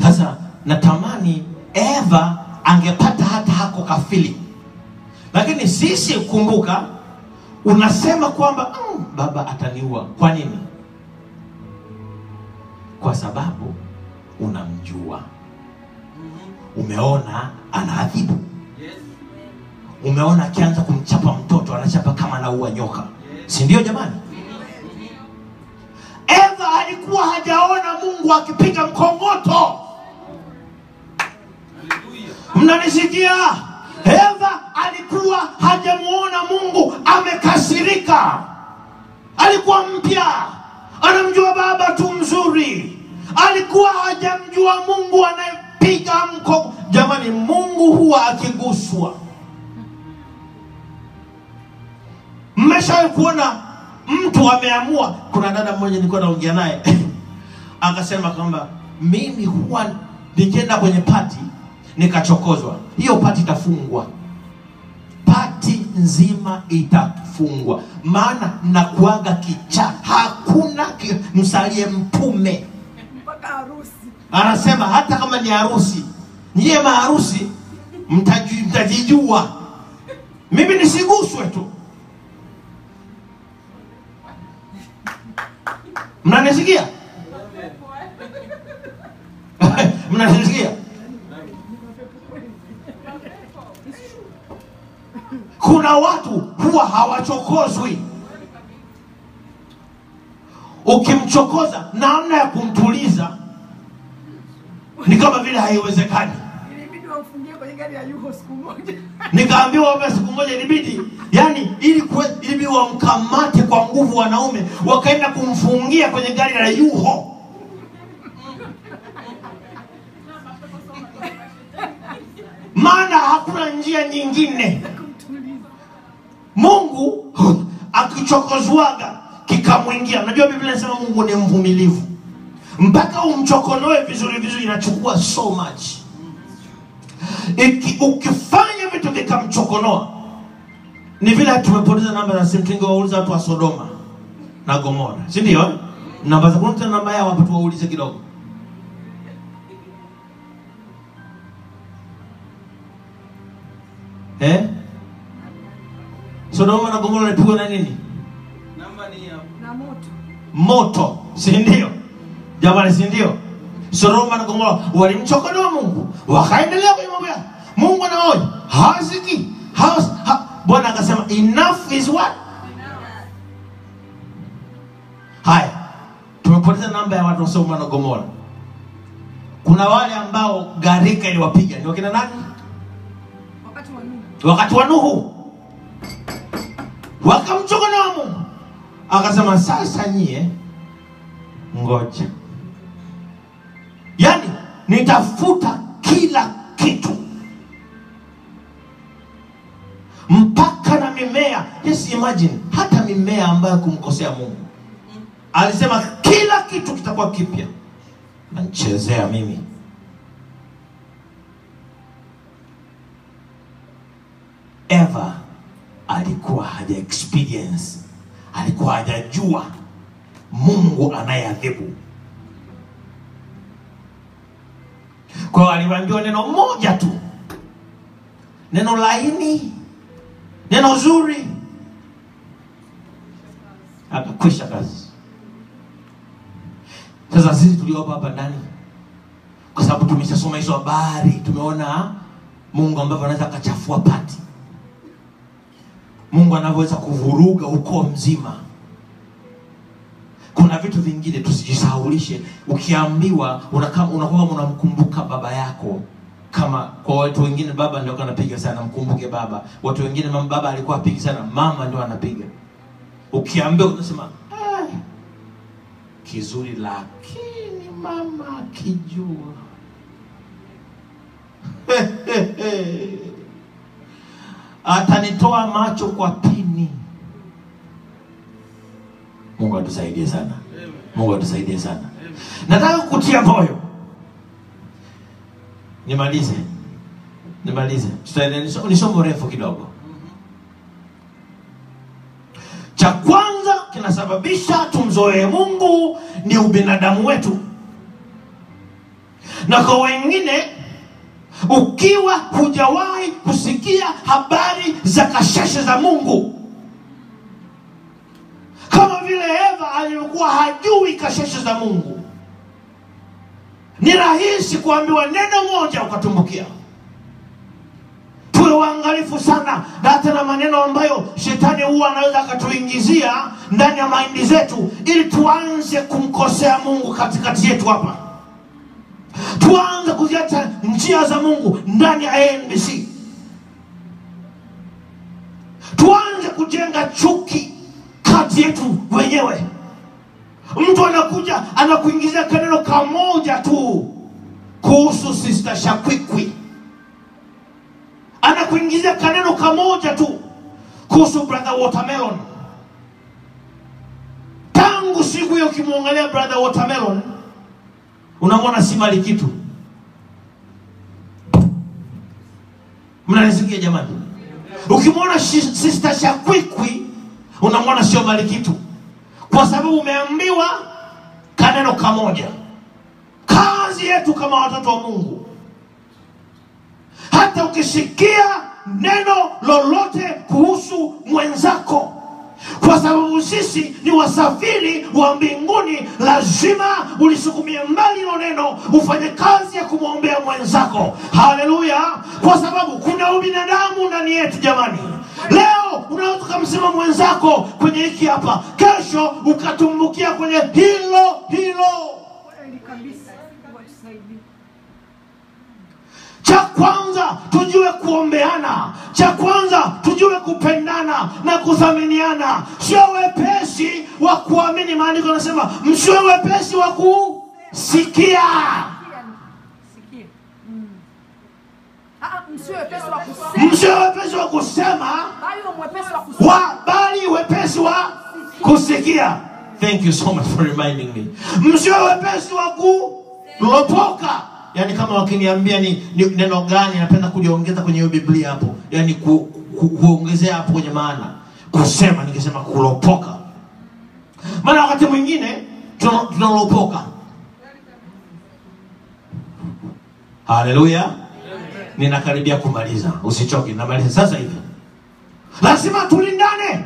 Sasa natamani Eva angepata hata hako kafili lakini sisi kumbuka, unasema kwamba mm, baba ataniua. Kwa nini? Kwa sababu unamjua, umeona anaadhibu, umeona akianza kumchapa mtoto anachapa kama anaua nyoka, si ndio? Jamani, Eva alikuwa hajaona Mungu akipiga mkongoto. Mnanisikia? Eva alikuwa hajamuona Mungu amekasirika, alikuwa mpya, anamjua baba tu mzuri, alikuwa hajamjua Mungu anayepiga mko. Jamani, Mungu huwa akiguswa. Mmeshawahi kuona mtu ameamua? Kuna dada mmoja nilikuwa naongea naye [laughs] akasema kwamba mimi huwa nikienda kwenye pati nikachokozwa, hiyo pati itafungwa, pati nzima itafungwa, maana nakuaga kicha, hakuna ki, msalie mtume. Anasema hata kama ni harusi, nyie maharusi mtaji- mtajijua, mimi nisiguswe tu. Mnanisikia? Mnanisikia? [laughs] Kuna watu huwa hawachokozwi. Ukimchokoza, namna ya kumtuliza ni kama vile haiwezekani. [laughs] nikaambiwa hapa siku moja ilibidi yani ili ilibidi wamkamate kwa nguvu wanaume wakaenda kumfungia kwenye gari la yuho maana hakuna njia nyingine mungu akichokozwaga kikamwingia. Najua biblia inasema mungu ni mvumilivu. Mpaka umchokonoe vizuri vizuri inachukua so much. Iki, ukifanya vitu vikamchokonoa ni vile tumepoteza namba za simu. Tungewauliza watu wa sodoma na gomora si ndio? Namba za kuna namba yao hapa tuwaulize kidogo. Eh? Sodoma na gomora walipigwa na nini? Namba ni ya na moto. Moto si ndio? Jamani si ndio? Sodoma na gomora walimchokonoa mungu wakaendelea kwenye mambo yao. Mungu anaoja hawasiki hawas, ha, bwana akasema enough is what? Haya tumepoteza namba ya watu wa sodoma na gomora. Kuna wale ambao gharika iliwapiga. Ni wakina nani? Wakati wa Nuhu. wakati wa nuhu wakamchokonoa mungu. Akasema sasa nyie ngoja. Yaani nitafuta kila kitu. Mpaka na mimea. Yes imagine hata mimea ambayo kumkosea mungu. Alisema kila kitu kitakuwa kipya. Nanchezea mimi. Eva alikuwa haja experience alikuwa hajajua mungu anayeadhibu. Kwa hiyo neno moja tu. Neno laini neno zuri. Akakwisha kazi. Sasa sisi tuliopo hapa ndani kwa sababu tumeshasoma hizo habari tumeona mungu ambavyo anaweza akachafua pati mungu anavyoweza kuvuruga ukoo mzima. Kuna vitu vingine tusijisahaulishe. Ukiambiwa unakuwa unamkumbuka baba yako. Kama kwa watu wengine baba ndio anapiga sana mkumbuke baba. Watu wengine mama baba alikuwa apigi sana mama ndio anapiga. Ukiambiwa unasema "Ah, kizuri lakini mama akijua [laughs] atanitoa macho kwa pini. Mungu atusaidie sana. Mungu atusaidie sana. Nataka kutia moyo. Nimalize. Nimalize. Ni somo refu kidogo. Cha kwanza kinasababisha tumzoee mungu ni ubinadamu wetu. Na kwa wengine ukiwa hujawahi kusikia habari za kasheshe za mungu. Kama vile eva alivyokuwa hajui kasheshe za mungu. Ni rahisi kuambiwa neno moja ukatumbukia. Tuwe waangalifu sana na hata na maneno ambayo shetani huwa anaweza akatuingizia ndani ya maindi zetu ili tuanze kumkosea mungu katikati yetu hapa tuanze kuziacha njia za mungu ndani ya anbc tuanze kujenga chuki kati yetu wenyewe. Mtu anakuja anakuingizia kaneno kamoja tu kuhusu sister shakwikwi. Anakuingizia kaneno kamoja tu kuhusu brother watermelon. Tangu siku hiyo ukimwangalia brother watermelon unamwona si mali kitu. Mnanisikia jamani? Ukimwona sister shakwikwi unamwona sio mali kitu. Kwa sababu umeambiwa kaneno kamoja. Kazi yetu kama watoto wa mungu. Hata ukisikia neno lolote kuhusu mwenzako kwa sababu sisi ni wasafiri wa mbinguni lazima ulisukumia mbali hilo neno ufanye kazi ya kumwombea mwenzako. Haleluya! Kwa sababu kuna ubinadamu ndani yetu jamani. Leo unaweza ukamsema mwenzako kwenye hiki hapa kesho ukatumbukia kwenye hilo hilo Kweli kabisa. Mungu atusaidie. Cha kwanza tujue kuombeana. Cha kwanza tujue kupendana na kuthaminiana. Sio wepesi wa kuamini. Maandiko anasema msiwe wepesi wa kusikia. Sikia. Msiwe wepesi wa kusema, wepesi wa bali wepesi wa kusikia. Thank you so much for reminding me. Msiwe wepesi wa kulopoka yaani kama wakiniambia ni, ni neno gani napenda kuliongeza kwenye hiyo biblia hapo? Yani ku, ku, kuongezea hapo kwenye maana. Kusema nikisema kulopoka. Maana wakati mwingine tuna- tunalopoka. Haleluya. Ninakaribia kumaliza. Usichoke namaliza sasa hivi. Lazima tulindane.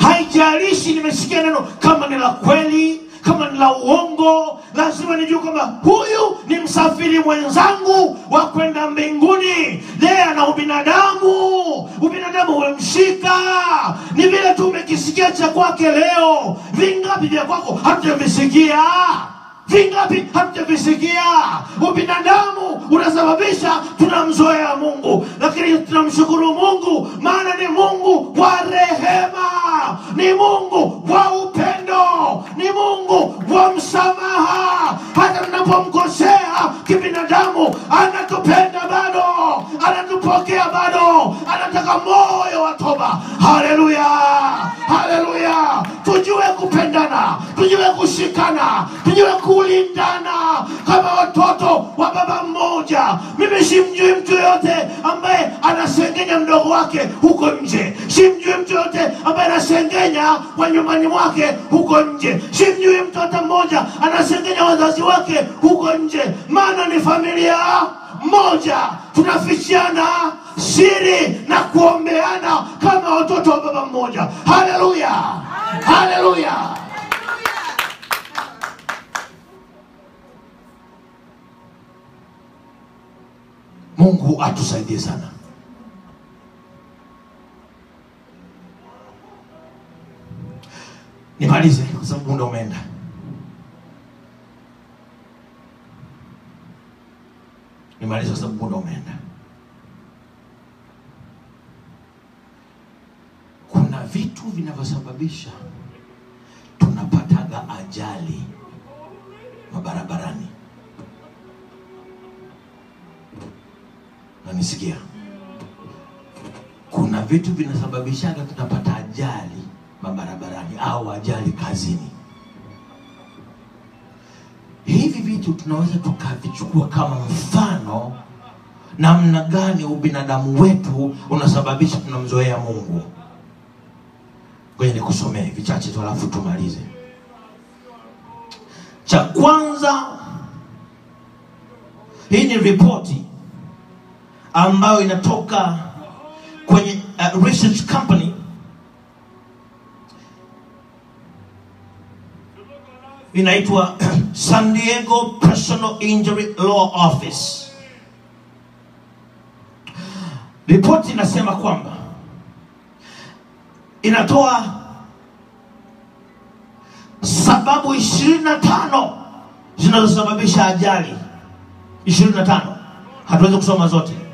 Haijalishi nimesikia neno kama ni la kweli kama ni la uongo lazima nijue kwamba huyu ni msafiri mwenzangu wa kwenda mbinguni. Yeye ana ubinadamu. Ubinadamu umemshika. Ni vile tu umekisikia cha kwake leo. Vingapi vya kwako hatujavisikia vingapi hatujavisikia ubinadamu unasababisha tunamzoea mungu. Lakini tunamshukuru mungu maana ni mungu wa rehema ni mungu wa upendo ni mungu wa msamaha. Hata tunapomkosea kibinadamu anatupenda bado anatupokea bado anataka moyo wa toba. Haleluya! Haleluya! Tujue kupendana tujue kushikana tujue kulindana kama watoto wa baba mmoja. Mimi simjui mtu yoyote ambaye anasengenya mdogo wake huko nje. Simjui mtu yoyote ambaye anasengenya kwa nyumbani mwake huko nje. Simjui mtu hata mmoja anasengenya wazazi wake huko nje. Maana ni familia moja. Tunafichiana siri na kuombeana kama watoto wa baba mmoja. Haleluya! Haleluya mungu atusaidie sana. Nimalize kwa sababu muda umeenda. Nimalize kwa sababu muda umeenda. Kuna vitu vinavyosababisha tunapataga ajali mabarabarani nanisikia kuna vitu vinasababishaga tunapata ajali mabarabarani au ajali kazini. Hivi vitu tunaweza tukavichukua kama mfano namna gani ubinadamu wetu unasababisha tunamzoea mungu. Kwenye nikusomee vichache tu alafu tumalize. Cha kwanza hii ni ripoti ambayo inatoka kwenye uh, research company. Inaitwa [clears throat] san diego personal injury law office. Ripoti inasema kwamba inatoa sababu ishirini na tano zinazosababisha ajali. Ishirini na tano. Hatuwezi kusoma zote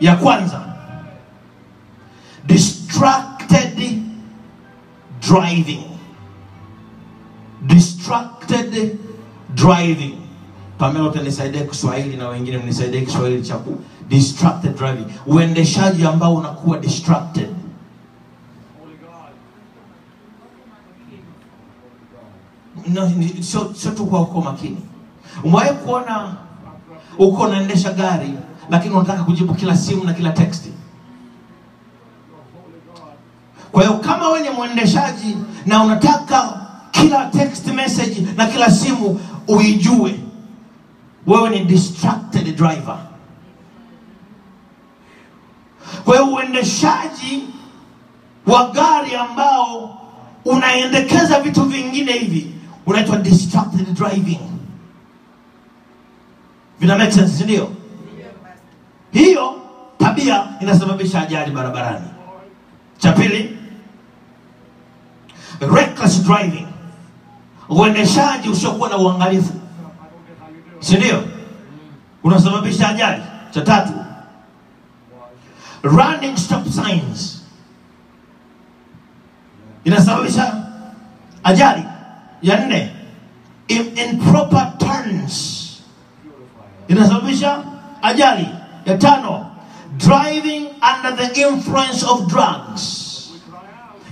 ya kwanza. Distracted driving. Distracted driving. Pamela utanisaidia kiswahili na wengine mnisaidie kiswahili cha distracted driving. Uendeshaji ambao unakuwa distracted. No, sio tu kwa uko makini. Umewahi kuona uko unaendesha gari lakini unataka kujibu kila simu na kila teksti kwa hiyo kama wewe ni mwendeshaji na unataka kila text message na kila simu uijue wewe ni distracted driver. Kwa hiyo uendeshaji wa gari ambao unaendekeza vitu vingine hivi unaitwa distracted driving. Vina make sense ndio hiyo tabia inasababisha ajali barabarani cha pili reckless driving uendeshaji usiokuwa na uangalifu si ndio unasababisha ajali. Cha tatu, running stop signs inasababisha ajali. Ya nne, im- improper turns inasababisha ajali. Ya tano, driving under the influence of drugs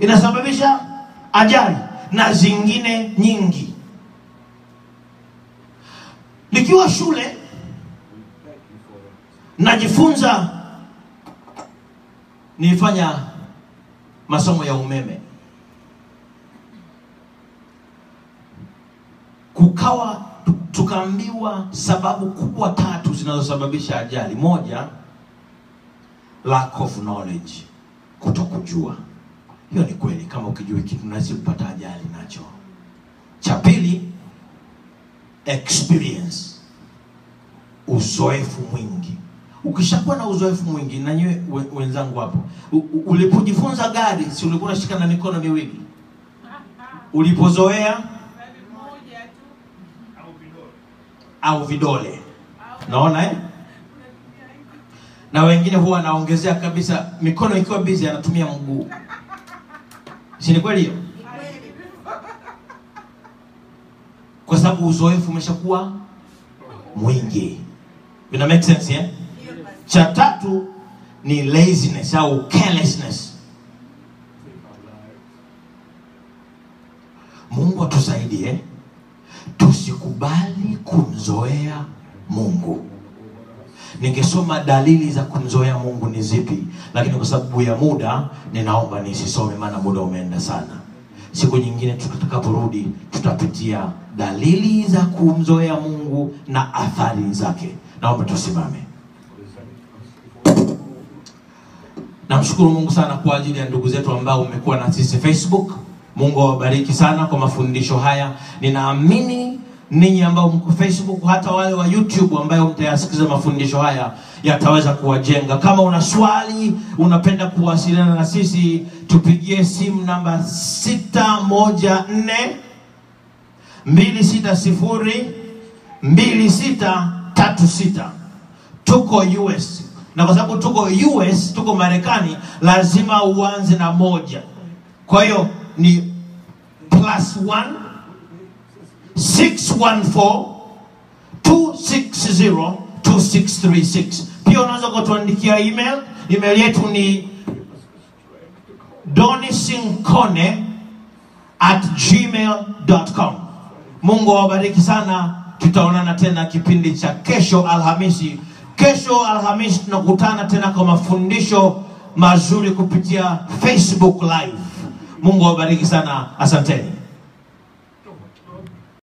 inasababisha ajali na zingine nyingi. Nikiwa shule najifunza, nilifanya masomo ya umeme, kukawa tukaambiwa sababu kubwa tatu zinazosababisha ajali. Moja, lack of knowledge, kutokujua. Hiyo ni kweli, kama ukijua kitu unaweza kupata ajali nacho. Cha pili, experience, uzoefu mwingi. Ukishakuwa na uzoefu mwingi, na nyewe wenzangu hapo, ulipojifunza gari, si ulikuwa unashika na mikono miwili? Ulipozoea au vidole, naona eh? na wengine huwa anaongezea kabisa, mikono ikiwa busy anatumia mguu. Si ni kweli hiyo? Kwa sababu uzoefu umeshakuwa mwingi. Ina make sense eh? Cha tatu ni laziness au carelessness. Mungu atusaidie tusikubali kumzoea Mungu. Ningesoma dalili za kumzoea Mungu ni zipi, lakini kwa sababu ya muda ninaomba nisisome, maana muda umeenda sana. Siku nyingine tutakaporudi, tutapitia dalili za kumzoea Mungu na athari zake. Naomba tusimame. Namshukuru Mungu sana kwa ajili ya ndugu zetu ambao umekuwa na sisi Facebook. Mungu awabariki sana kwa mafundisho haya. Ninaamini ninyi ambao mko Facebook, hata wale wa YouTube ambayo mtayasikiza mafundisho haya yataweza kuwajenga. Kama una swali, unapenda kuwasiliana na sisi, tupigie simu namba 614 260 2636 tuko US na kwa sababu tuko US, tuko Marekani, lazima uanze na moja. Kwa hiyo ni plus 1 614 260 2636. Pia unaweza kutuandikia email. Email yetu ni donisinkone at gmail.com. Mungu awabariki sana. Tutaonana tena kipindi cha kesho Alhamisi. Kesho Alhamisi tunakutana tena kwa mafundisho mazuri kupitia Facebook Live. Mungu awabariki sana, asanteni.